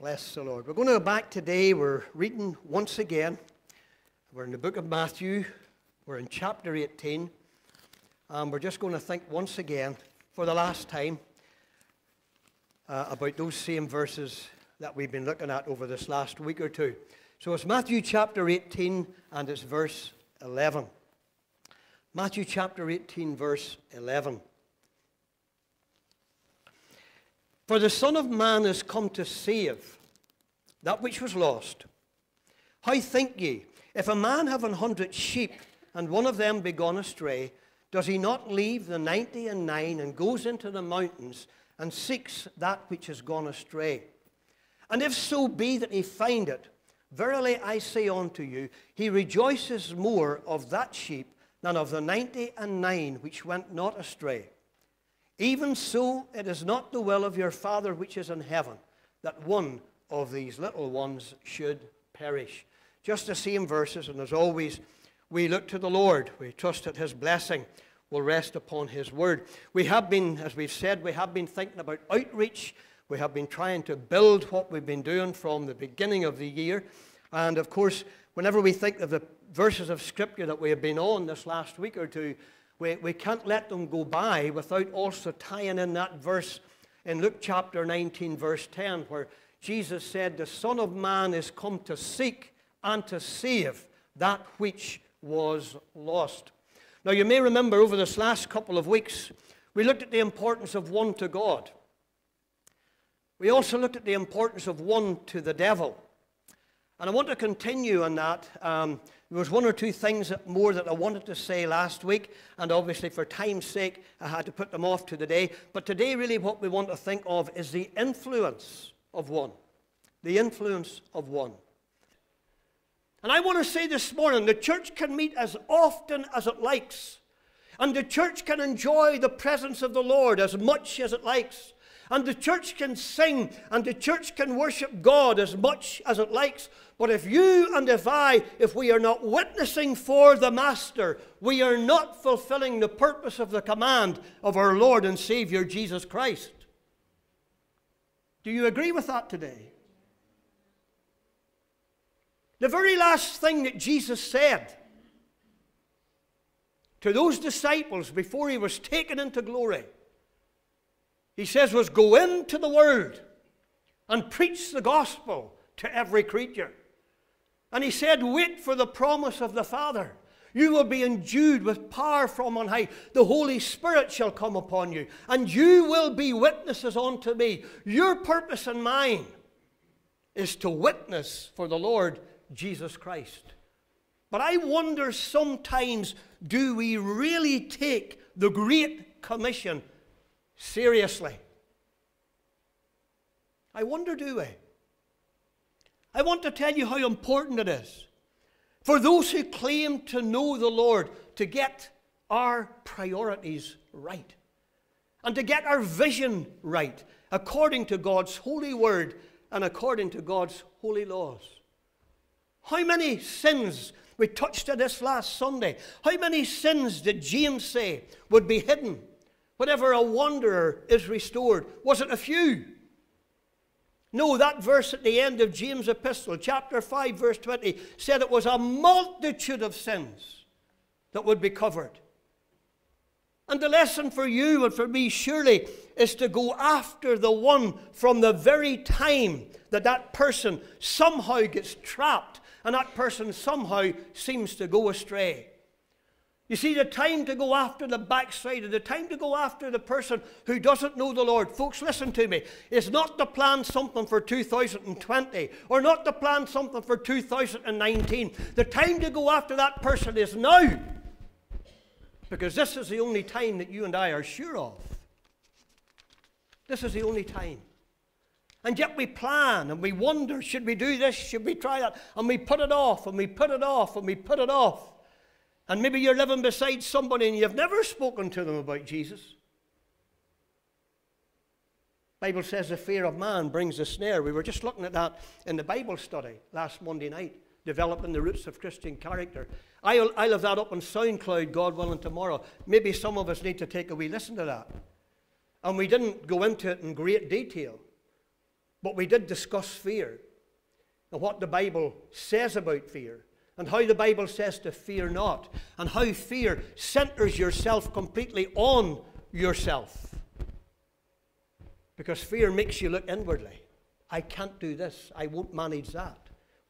Bless the Lord. We're going to go back today. We're reading once again. We're in the book of Matthew. We're in chapter 18. And we're just going to think once again, for the last time, uh, about those same verses that we've been looking at over this last week or two. So it's Matthew chapter 18 and it's verse 11. Matthew chapter 18, verse 11. For the Son of Man is come to save that which was lost. How think ye, if a man have an hundred sheep, and one of them be gone astray, does he not leave the ninety and nine and goes into the mountains and seeks that which is gone astray? And if so be that he find it, verily I say unto you, he rejoices more of that sheep than of the ninety and nine which went not astray. Even so, it is not the will of your Father which is in heaven that one of these little ones should perish. Just the same verses, and as always, we look to the Lord. We trust that His blessing will rest upon His word. We have been, as we've said, we have been thinking about outreach. We have been trying to build what we've been doing from the beginning of the year. And of course, whenever we think of the verses of Scripture that we have been on this last week or two, we, we can't let them go by without also tying in that verse in Luke chapter 19, verse 10, where Jesus said, The Son of Man is come to seek and to save that which was lost. Now, you may remember over this last couple of weeks, we looked at the importance of one to God. We also looked at the importance of one to the devil. And I want to continue on that. Um, there was one or two things more that I wanted to say last week, and obviously for time's sake, I had to put them off to the day. But today, really, what we want to think of is the influence of one. The influence of one. And I want to say this morning the church can meet as often as it likes, and the church can enjoy the presence of the Lord as much as it likes. And the church can sing and the church can worship God as much as it likes. But if you and if I, if we are not witnessing for the Master, we are not fulfilling the purpose of the command of our Lord and Savior Jesus Christ. Do you agree with that today? The very last thing that Jesus said to those disciples before he was taken into glory he says, was go into the world and preach the gospel to every creature. And he said, wait for the promise of the Father. You will be endued with power from on high. The Holy Spirit shall come upon you, and you will be witnesses unto me. Your purpose and mine is to witness for the Lord Jesus Christ. But I wonder sometimes do we really take the Great Commission seriously. I wonder, do we? I want to tell you how important it is for those who claim to know the Lord to get our priorities right and to get our vision right according to God's holy word and according to God's holy laws. How many sins, we touched on this last Sunday, how many sins did James say would be hidden Whenever a wanderer is restored, was it a few? No, that verse at the end of James' epistle, chapter 5, verse 20, said it was a multitude of sins that would be covered. And the lesson for you and for me, surely, is to go after the one from the very time that that person somehow gets trapped and that person somehow seems to go astray. You see, the time to go after the backslider, the time to go after the person who doesn't know the Lord, folks, listen to me, is not to plan something for 2020 or not to plan something for 2019. The time to go after that person is now. Because this is the only time that you and I are sure of. This is the only time. And yet we plan and we wonder should we do this? Should we try that? And we put it off and we put it off and we put it off. And maybe you're living beside somebody and you've never spoken to them about Jesus. Bible says the fear of man brings a snare. We were just looking at that in the Bible study last Monday night, developing the roots of Christian character. I'll, I'll have that up on SoundCloud, God willing, tomorrow. Maybe some of us need to take a wee listen to that. And we didn't go into it in great detail. But we did discuss fear and what the Bible says about fear and how the Bible says to fear not and how fear centers yourself completely on yourself. Because fear makes you look inwardly. I can't do this. I won't manage that.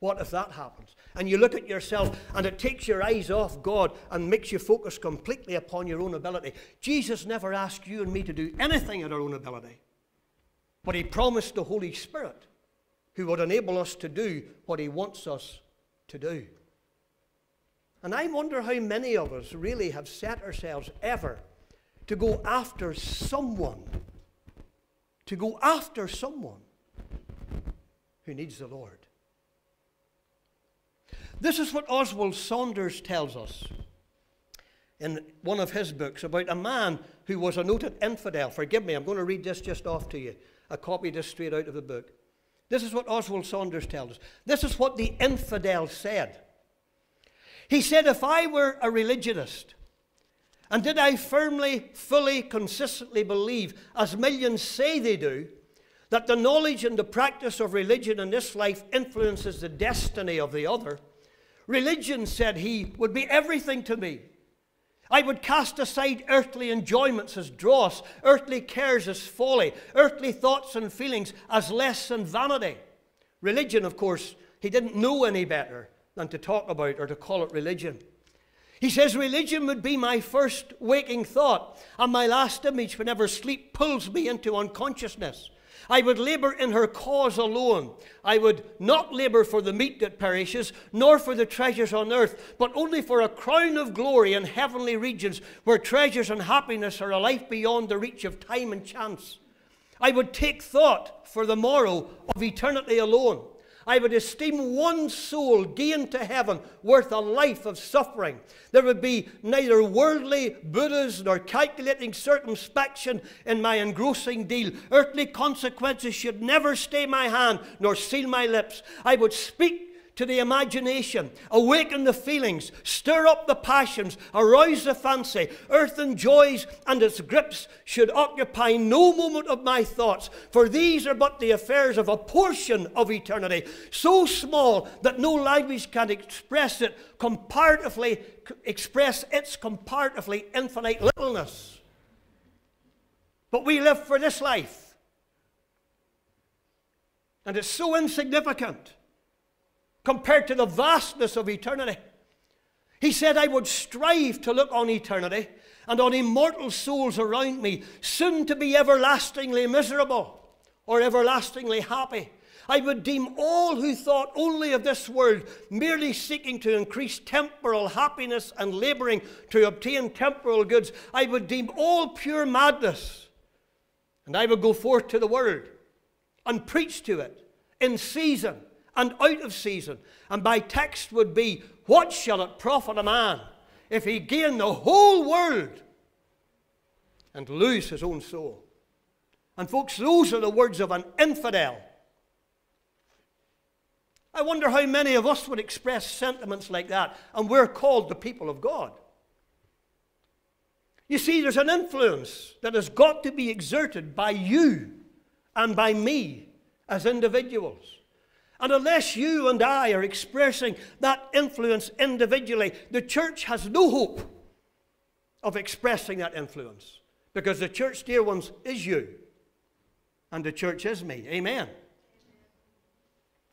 What if that happens? And you look at yourself and it takes your eyes off God and makes you focus completely upon your own ability. Jesus never asked you and me to do anything in our own ability. But He promised the Holy Spirit who would enable us to do what He wants us to do. And I wonder how many of us really have set ourselves ever to go after someone, to go after someone who needs the Lord. This is what Oswald Sanders tells us in one of his books about a man who was a noted infidel. Forgive me, I'm going to read this just off to you. I copied this straight out of the book. This is what Oswald Sanders tells us. This is what the infidel said. He said, If I were a religionist, and did I firmly, fully, consistently believe, as millions say they do, that the knowledge and the practice of religion in this life influences the destiny of the other, religion, said he, would be everything to me. I would cast aside earthly enjoyments as dross, earthly cares as folly, earthly thoughts and feelings as less than vanity. Religion, of course, he didn't know any better than to talk about or to call it religion. He says, Religion would be my first waking thought and my last image whenever sleep pulls me into unconsciousness. I would labor in her cause alone. I would not labor for the meat that perishes, nor for the treasures on earth, but only for a crown of glory in heavenly regions where treasures and happiness are a life beyond the reach of time and chance. I would take thought for the morrow of eternity alone. I would esteem one soul gained to heaven worth a life of suffering. There would be neither worldly Buddhas nor calculating circumspection in my engrossing deal. Earthly consequences should never stay my hand nor seal my lips. I would speak to the imagination, awaken the feelings, stir up the passions, arouse the fancy. Earthen joys and its grips should occupy no moment of my thoughts, for these are but the affairs of a portion of eternity, so small that no language can express it comparatively, express its comparatively infinite littleness. But we live for this life. And it's so insignificant compared to the vastness of eternity. He said, I would strive to look on eternity and on immortal souls around me, soon to be everlastingly miserable or everlastingly happy. I would deem all who thought only of this world, merely seeking to increase temporal happiness and laboring to obtain temporal goods, I would deem all pure madness. And I would go forth to the world and preach to it in season and out of season. And my text would be, What shall it profit a man if he gain the whole world and lose his own soul? And, folks, those are the words of an infidel. I wonder how many of us would express sentiments like that, and we're called the people of God. You see, there's an influence that has got to be exerted by you and by me as individuals. And unless you and I are expressing that influence individually, the church has no hope of expressing that influence. Because the church, dear ones, is you. And the church is me. Amen.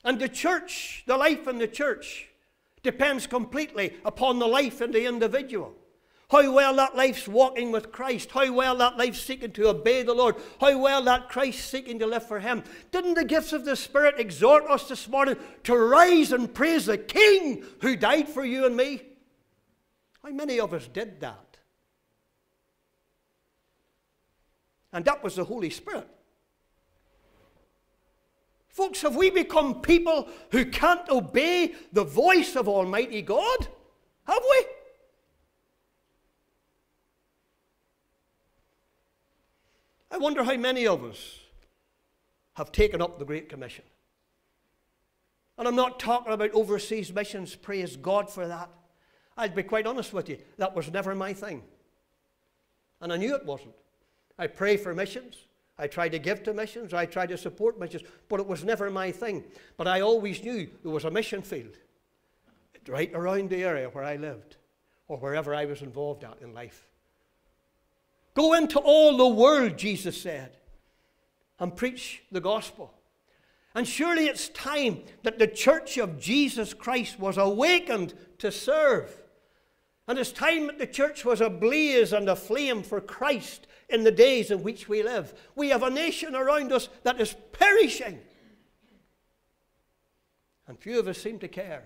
And the church, the life in the church, depends completely upon the life in the individual how well that life's walking with Christ, how well that life's seeking to obey the Lord, how well that Christ's seeking to live for Him. Didn't the gifts of the Spirit exhort us this morning to rise and praise the King who died for you and me? How many of us did that? And that was the Holy Spirit. Folks, have we become people who can't obey the voice of Almighty God? Have we? I wonder how many of us have taken up the Great Commission. And I'm not talking about overseas missions, praise God for that. I'd be quite honest with you, that was never my thing. And I knew it wasn't. I pray for missions, I tried to give to missions, I tried to support missions, but it was never my thing. But I always knew there was a mission field right around the area where I lived or wherever I was involved at in life. Go into all the world, Jesus said, and preach the gospel. And surely it's time that the church of Jesus Christ was awakened to serve. And it's time that the church was ablaze and aflame for Christ in the days in which we live. We have a nation around us that is perishing. And few of us seem to care.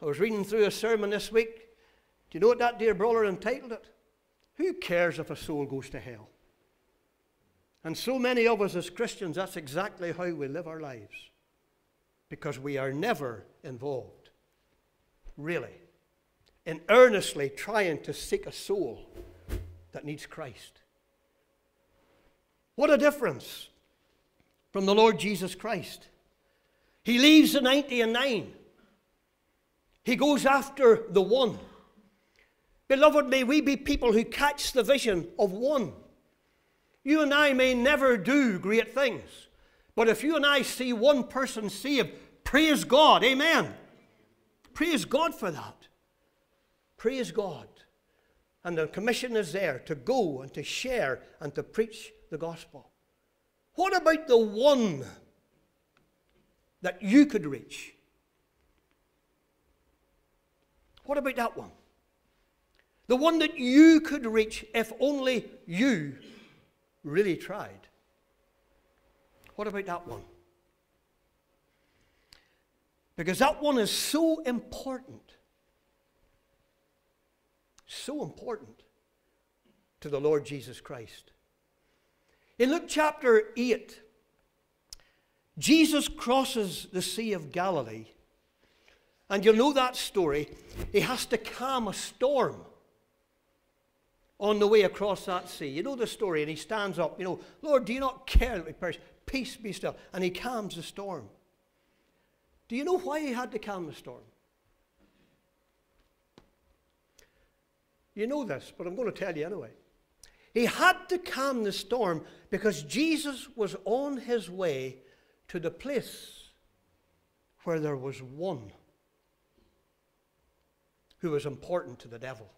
I was reading through a sermon this week. Do you know what that dear brother entitled it? Who cares if a soul goes to hell? And so many of us as Christians, that's exactly how we live our lives. Because we are never involved, really, in earnestly trying to seek a soul that needs Christ. What a difference from the Lord Jesus Christ. He leaves the 90 and 9. He goes after the one. Beloved, may we be people who catch the vision of one. You and I may never do great things, but if you and I see one person saved, praise God. Amen. Praise God for that. Praise God. And the commission is there to go and to share and to preach the gospel. What about the one that you could reach? What about that one? The one that you could reach if only you really tried. What about that one? Because that one is so important. So important to the Lord Jesus Christ. In Luke chapter 8, Jesus crosses the Sea of Galilee. And you'll know that story. He has to calm a storm on the way across that sea. You know the story, and he stands up, you know, Lord, do you not care that we perish? Peace be still. And he calms the storm. Do you know why he had to calm the storm? You know this, but I'm going to tell you anyway. He had to calm the storm because Jesus was on his way to the place where there was one who was important to the devil.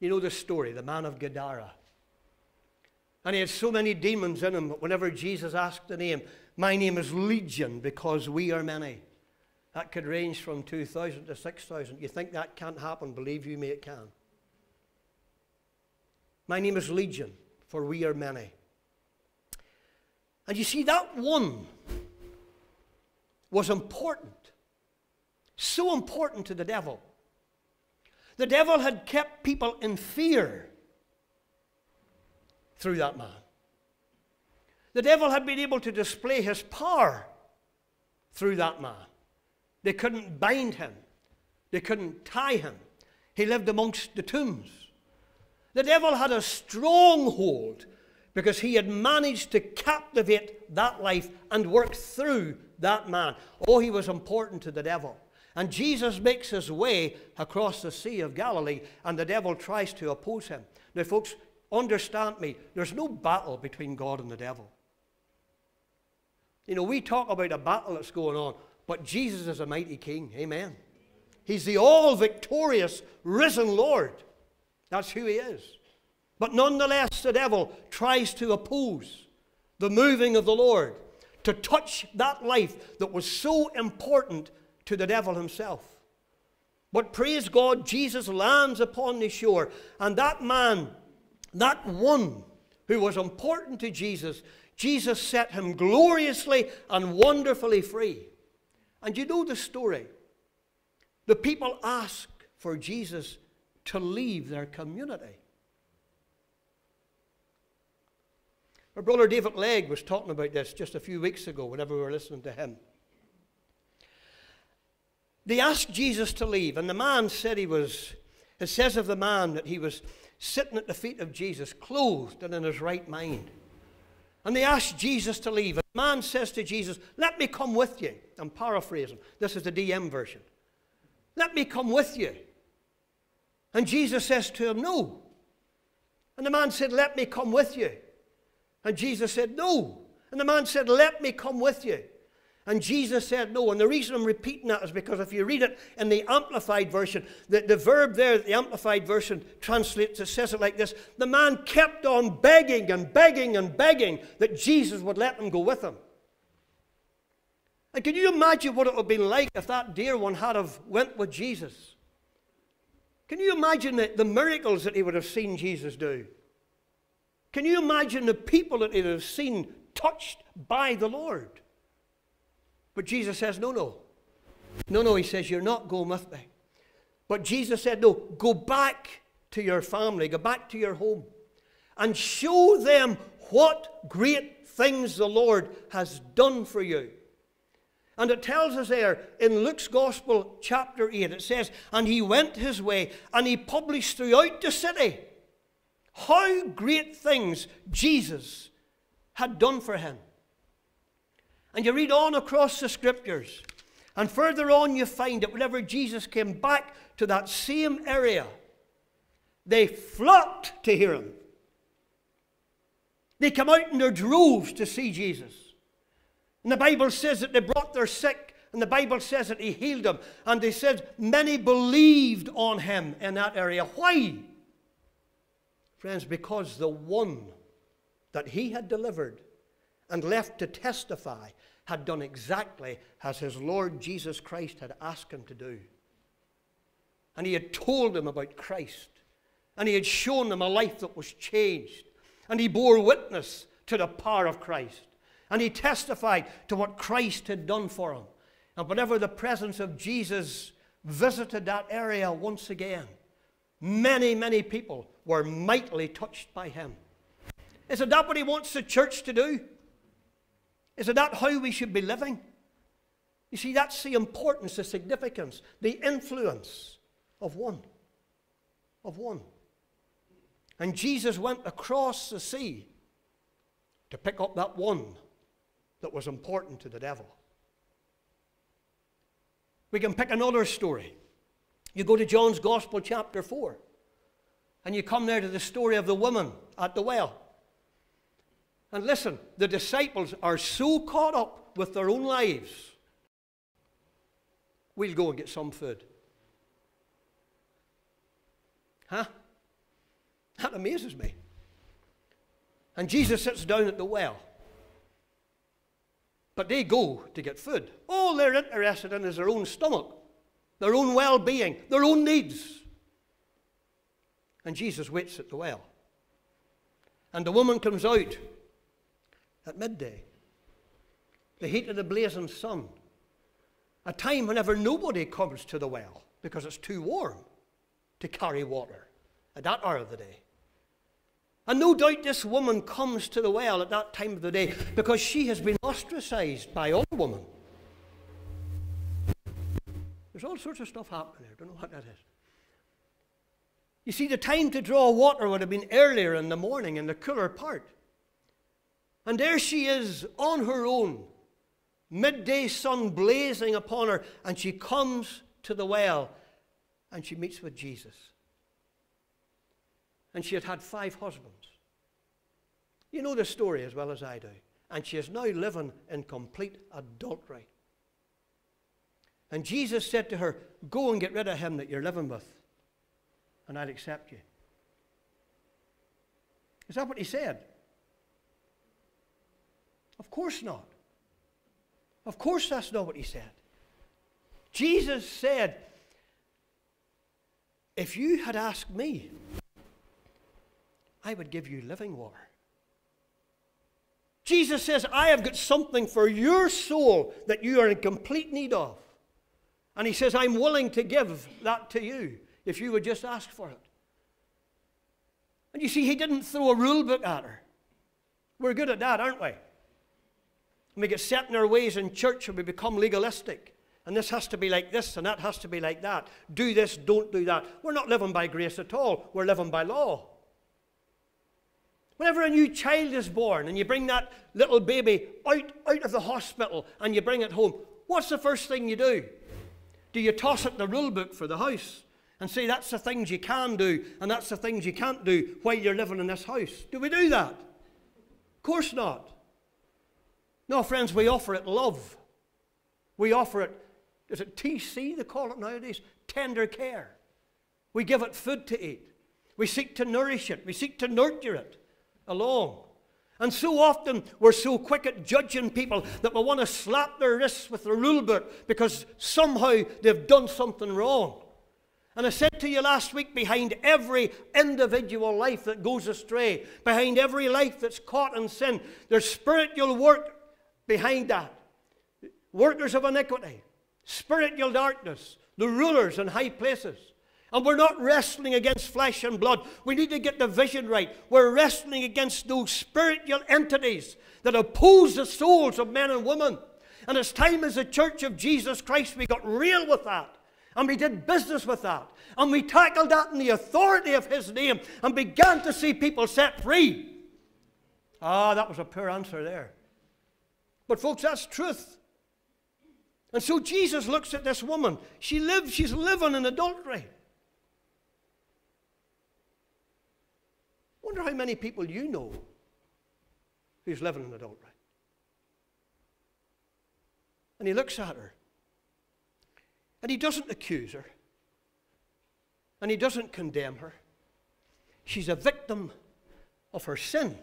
You know the story, the man of Gadara. And he had so many demons in him that whenever Jesus asked the name, my name is Legion because we are many. That could range from 2,000 to 6,000. You think that can't happen? Believe you me, it can. My name is Legion, for we are many. And you see, that one was important. So important to the devil the devil had kept people in fear through that man. The devil had been able to display his power through that man. They couldn't bind him, they couldn't tie him. He lived amongst the tombs. The devil had a stronghold because he had managed to captivate that life and work through that man. Oh, he was important to the devil. And Jesus makes his way across the Sea of Galilee, and the devil tries to oppose him. Now, folks, understand me, there's no battle between God and the devil. You know, we talk about a battle that's going on, but Jesus is a mighty king. Amen. He's the all victorious, risen Lord. That's who he is. But nonetheless, the devil tries to oppose the moving of the Lord, to touch that life that was so important to the devil himself. But praise God, Jesus lands upon the shore, and that man, that one who was important to Jesus, Jesus set him gloriously and wonderfully free. And you know the story. The people ask for Jesus to leave their community. Our brother David Legg was talking about this just a few weeks ago whenever we were listening to him. They asked Jesus to leave, and the man said he was, it says of the man that he was sitting at the feet of Jesus, clothed and in his right mind. And they asked Jesus to leave. And the man says to Jesus, Let me come with you. I'm paraphrasing. This is the DM version. Let me come with you. And Jesus says to him, No. And the man said, Let me come with you. And Jesus said, No. And the man said, Let me come with you. And Jesus said no. And the reason I'm repeating that is because if you read it in the Amplified Version, the, the verb there, the Amplified Version translates, it says it like this The man kept on begging and begging and begging that Jesus would let him go with him. And can you imagine what it would have been like if that dear one had have went with Jesus? Can you imagine the, the miracles that he would have seen Jesus do? Can you imagine the people that he would have seen touched by the Lord? But Jesus says, No, no. No, no. He says, You're not going with me. But Jesus said, No, go back to your family, go back to your home, and show them what great things the Lord has done for you. And it tells us there in Luke's Gospel, chapter 8, it says, And he went his way, and he published throughout the city how great things Jesus had done for him. And you read on across the scriptures, and further on you find that whenever Jesus came back to that same area, they flocked to hear him. They come out in their droves to see Jesus. And the Bible says that they brought their sick, and the Bible says that he healed them. And they said many believed on him in that area. Why? Friends, because the one that he had delivered and left to testify had done exactly as his Lord Jesus Christ had asked him to do. And he had told them about Christ. And he had shown them a life that was changed. And he bore witness to the power of Christ. And he testified to what Christ had done for him. And whenever the presence of Jesus visited that area once again, many, many people were mightily touched by him. Isn't that what he wants the church to do? Is it that how we should be living? You see, that's the importance, the significance, the influence of one. Of one. And Jesus went across the sea to pick up that one that was important to the devil. We can pick another story. You go to John's Gospel, chapter 4, and you come there to the story of the woman at the well. And listen, the disciples are so caught up with their own lives. We'll go and get some food. Huh? That amazes me. And Jesus sits down at the well. But they go to get food. All they're interested in is their own stomach, their own well being, their own needs. And Jesus waits at the well. And the woman comes out at midday. The heat of the blazing sun. A time whenever nobody comes to the well because it's too warm to carry water at that hour of the day. And no doubt this woman comes to the well at that time of the day because she has been ostracized by other women. There's all sorts of stuff happening there. I don't know what that is. You see, the time to draw water would have been earlier in the morning in the cooler part. And there she is on her own, midday sun blazing upon her, and she comes to the well and she meets with Jesus. And she had had five husbands. You know the story as well as I do. And she is now living in complete adultery. And Jesus said to her, Go and get rid of him that you're living with, and I'll accept you. Is that what he said? Of course not. Of course, that's not what he said. Jesus said, If you had asked me, I would give you living water. Jesus says, I have got something for your soul that you are in complete need of. And he says, I'm willing to give that to you if you would just ask for it. And you see, he didn't throw a rule book at her. We're good at that, aren't we? And we get set in our ways in church and we become legalistic. And this has to be like this and that has to be like that. Do this, don't do that. We're not living by grace at all. We're living by law. Whenever a new child is born and you bring that little baby out, out of the hospital and you bring it home, what's the first thing you do? Do you toss it the rule book for the house and say that's the things you can do and that's the things you can't do while you're living in this house? Do we do that? Of course not. No, friends, we offer it love. We offer it, is it TC they call it nowadays? Tender care. We give it food to eat. We seek to nourish it. We seek to nurture it along. And so often we're so quick at judging people that we want to slap their wrists with the rule book because somehow they've done something wrong. And I said to you last week behind every individual life that goes astray, behind every life that's caught in sin, there's spiritual work behind that. Workers of iniquity, spiritual darkness, the rulers in high places. And we're not wrestling against flesh and blood. We need to get the vision right. We're wrestling against those spiritual entities that oppose the souls of men and women. And it's time as a church of Jesus Christ we got real with that. And we did business with that. And we tackled that in the authority of His name and began to see people set free. Ah, that was a poor answer there. But, folks, that's truth. And so Jesus looks at this woman. She lives, she's living in adultery. Wonder how many people you know who's living in adultery. And he looks at her. And he doesn't accuse her. And he doesn't condemn her. She's a victim of her sin.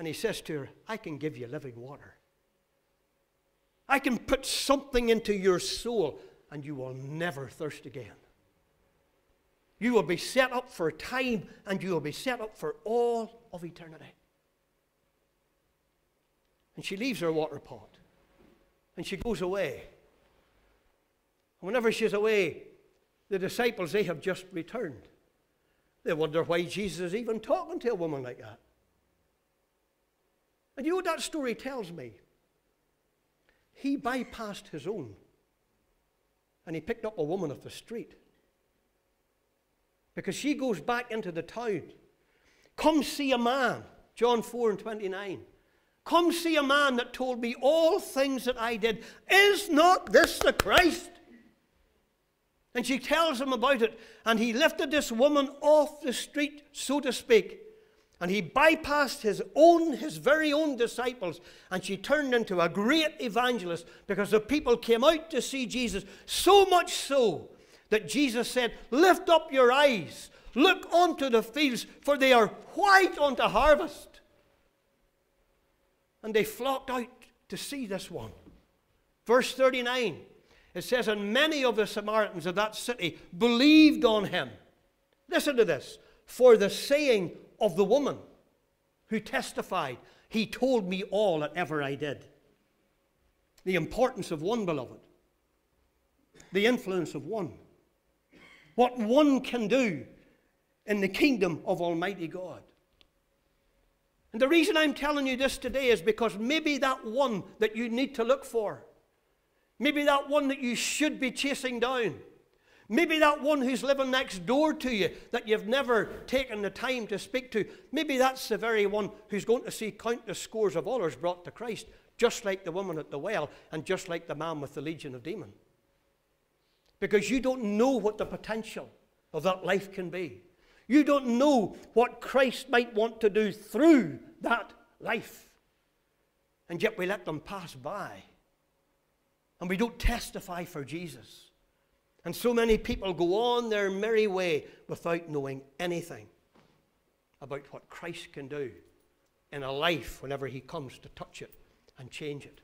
And he says to her, I can give you living water. I can put something into your soul and you will never thirst again. You will be set up for time and you will be set up for all of eternity. And she leaves her water pot and she goes away. And whenever she's away, the disciples, they have just returned. They wonder why Jesus is even talking to a woman like that. And you know what that story tells me? He bypassed his own and he picked up a woman off the street because she goes back into the town. Come see a man, John 4 and 29. Come see a man that told me all things that I did. Is not this the Christ? And she tells him about it. And he lifted this woman off the street, so to speak. And he bypassed his own, his very own disciples. And she turned into a great evangelist because the people came out to see Jesus. So much so that Jesus said, Lift up your eyes, look unto the fields, for they are white unto harvest. And they flocked out to see this one. Verse 39, it says, And many of the Samaritans of that city believed on him. Listen to this. For the saying of the woman who testified, He told me all that ever I did. The importance of one, beloved. The influence of one what one can do in the kingdom of Almighty God. And the reason I'm telling you this today is because maybe that one that you need to look for, maybe that one that you should be chasing down, maybe that one who's living next door to you that you've never taken the time to speak to, maybe that's the very one who's going to see countless scores of others brought to Christ, just like the woman at the well and just like the man with the legion of demons because you don't know what the potential of that life can be. You don't know what Christ might want to do through that life. And yet we let them pass by. And we don't testify for Jesus. And so many people go on their merry way without knowing anything about what Christ can do in a life whenever He comes to touch it and change it.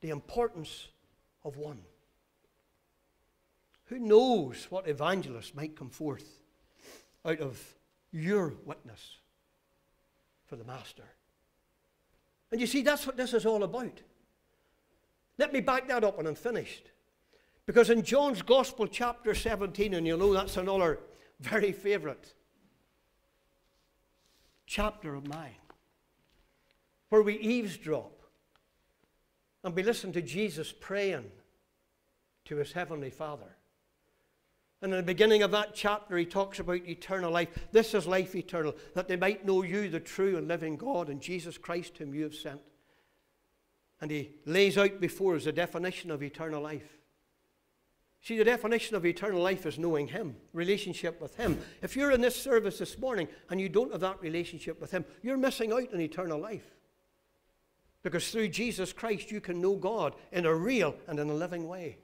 The importance of one. Who knows what evangelist might come forth out of your witness for the Master? And you see, that's what this is all about. Let me back that up when I'm finished. Because in John's Gospel, chapter 17, and you'll know that's another very favorite chapter of mine, where we eavesdrop and we listen to Jesus praying to his heavenly Father. And in the beginning of that chapter, he talks about eternal life. This is life eternal, that they might know you, the true and living God, and Jesus Christ, whom you have sent. And he lays out before us a definition of eternal life. See, the definition of eternal life is knowing Him, relationship with Him. If you're in this service this morning and you don't have that relationship with Him, you're missing out on eternal life. Because through Jesus Christ, you can know God in a real and in a living way.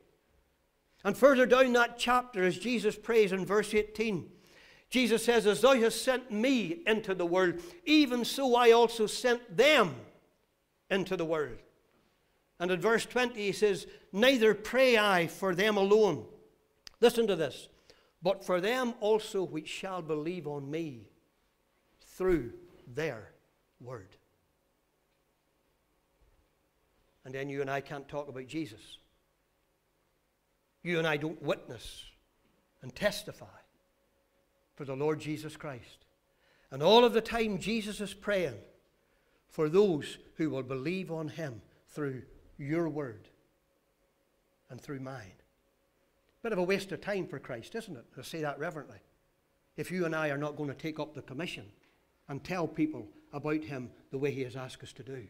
And further down that chapter, as Jesus prays in verse 18, Jesus says, As thou hast sent me into the world, even so I also sent them into the world. And in verse 20, he says, Neither pray I for them alone. Listen to this. But for them also which shall believe on me through their word. And then you and I can't talk about Jesus. You and I don't witness and testify for the Lord Jesus Christ. And all of the time, Jesus is praying for those who will believe on him through your word and through mine. Bit of a waste of time for Christ, isn't it? I say that reverently. If you and I are not going to take up the commission and tell people about him the way he has asked us to do.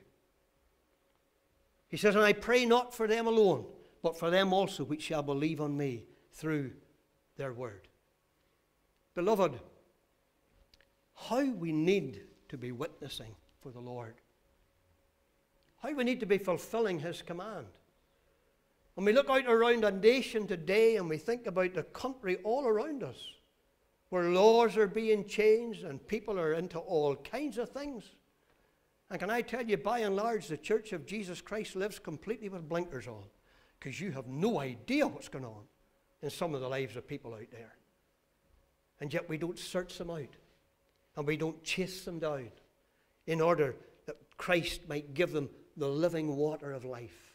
He says, And I pray not for them alone, but for them also which shall believe on me through their word. Beloved, how we need to be witnessing for the Lord how we need to be fulfilling His command. When we look out around a nation today and we think about the country all around us, where laws are being changed and people are into all kinds of things. And can I tell you, by and large, the Church of Jesus Christ lives completely with blinkers on because you have no idea what's going on in some of the lives of people out there. And yet we don't search them out and we don't chase them down in order that Christ might give them the living water of life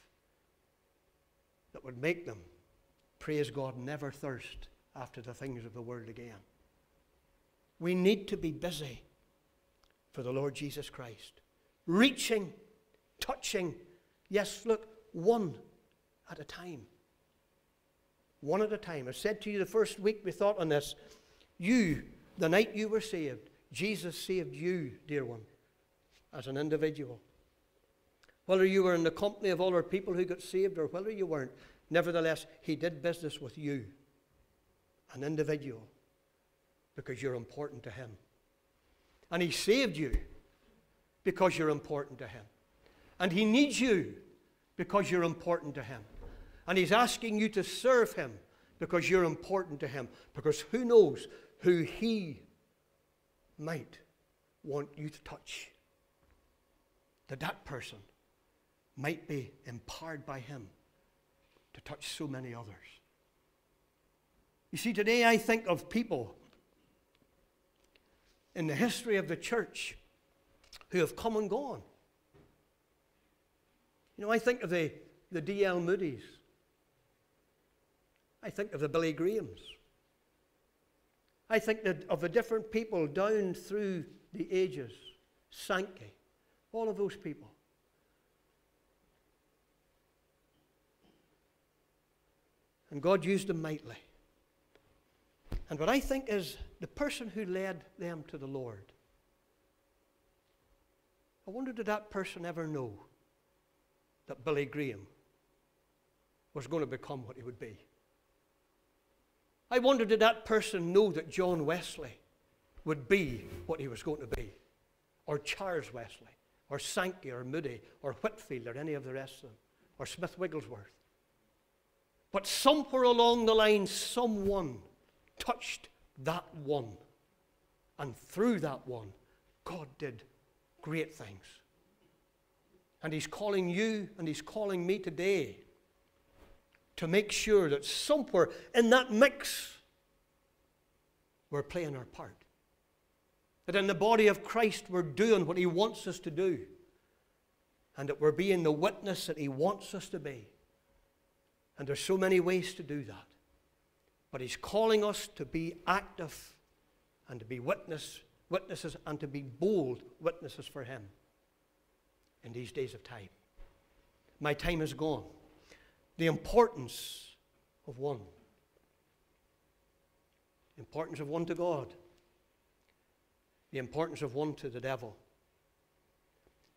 that would make them, praise God, never thirst after the things of the world again. We need to be busy for the Lord Jesus Christ, reaching, touching, yes, look, one at a time. One at a time. I said to you the first week we thought on this, you, the night you were saved, Jesus saved you, dear one, as an individual. Whether you were in the company of other people who got saved or whether you weren't, nevertheless, He did business with you, an individual, because you're important to Him. And He saved you because you're important to Him. And He needs you because you're important to Him. And He's asking you to serve Him because you're important to Him. Because who knows who He might want you to touch? That that person might be empowered by Him to touch so many others. You see, today I think of people in the history of the church who have come and gone. You know, I think of the, the D.L. Moody's. I think of the Billy Grahams. I think of the different people down through the ages, Sankey, all of those people. And God used them mightily. And what I think is the person who led them to the Lord. I wonder did that person ever know that Billy Graham was going to become what he would be? I wonder did that person know that John Wesley would be what he was going to be? Or Charles Wesley, or Sankey, or Moody, or Whitefield, or any of the rest of them, or Smith Wigglesworth. But somewhere along the line, someone touched that one. And through that one, God did great things. And He's calling you and He's calling me today to make sure that somewhere in that mix, we're playing our part. That in the body of Christ, we're doing what He wants us to do. And that we're being the witness that He wants us to be. And there's so many ways to do that. But he's calling us to be active and to be witness, witnesses and to be bold witnesses for him in these days of time. My time is gone. The importance of one. The importance of one to God. The importance of one to the devil.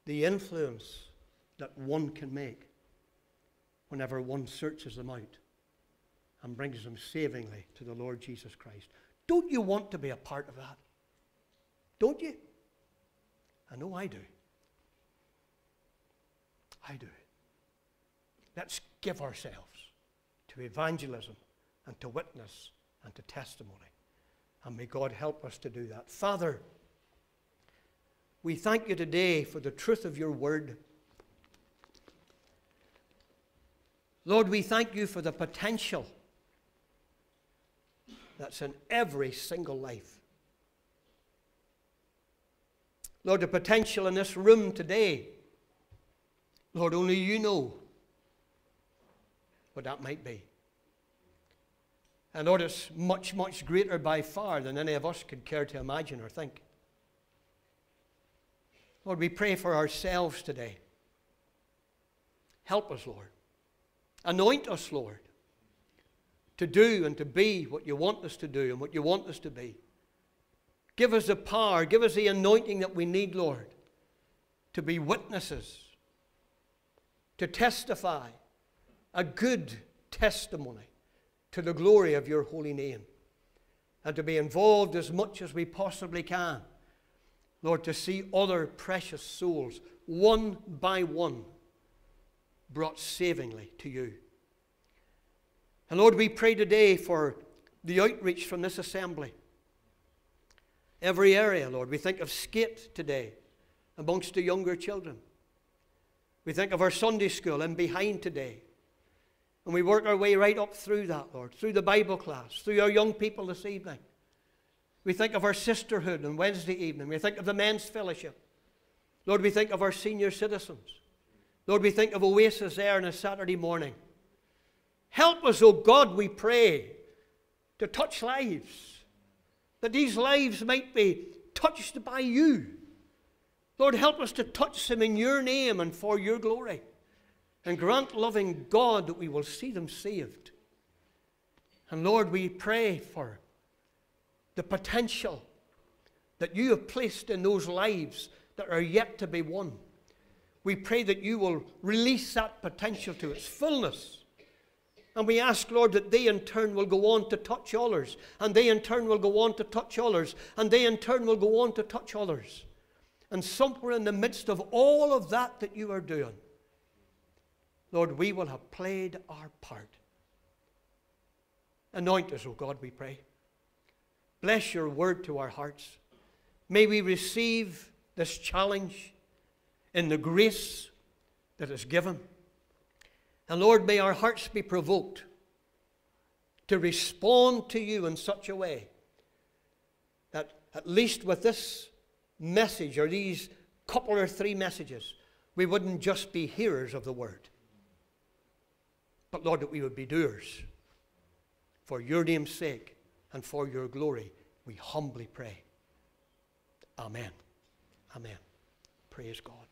The influence that one can make whenever one searches them out and brings them savingly to the Lord Jesus Christ. Don't you want to be a part of that? Don't you? I know I do. I do. Let's give ourselves to evangelism and to witness and to testimony. And may God help us to do that. Father, we thank you today for the truth of your word. Lord, we thank you for the potential that's in every single life. Lord, the potential in this room today, Lord, only you know what that might be. And Lord, it's much, much greater by far than any of us could care to imagine or think. Lord, we pray for ourselves today. Help us, Lord. Anoint us, Lord, to do and to be what you want us to do and what you want us to be. Give us the power, give us the anointing that we need, Lord, to be witnesses, to testify a good testimony to the glory of your holy name, and to be involved as much as we possibly can, Lord, to see other precious souls, one by one, brought savingly to you. And Lord, we pray today for the outreach from this assembly. Every area, Lord. We think of skate today amongst the younger children. We think of our Sunday school and behind today. And we work our way right up through that, Lord, through the Bible class, through our young people this evening. We think of our sisterhood on Wednesday evening. We think of the men's fellowship. Lord, we think of our senior citizens. Lord, we think of Oasis there on a Saturday morning. Help us, oh God, we pray, to touch lives, that these lives might be touched by you. Lord, help us to touch them in your name and for your glory. And grant, loving God, that we will see them saved. And Lord, we pray for the potential that you have placed in those lives that are yet to be won. We pray that you will release that potential to its fullness. And we ask, Lord, that they in turn will go on to touch others, and they in turn will go on to touch others, and they in turn will go on to touch others. And somewhere in the midst of all of that that you are doing, Lord, we will have played our part. Anoint us, O God, we pray. Bless your word to our hearts. May we receive this challenge in the grace that is given. And Lord, may our hearts be provoked to respond to you in such a way that, at least with this message or these couple or three messages, we wouldn't just be hearers of the word, but Lord, that we would be doers. For your name's sake and for your glory, we humbly pray. Amen. Amen. Praise God.